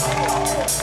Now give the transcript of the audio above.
ます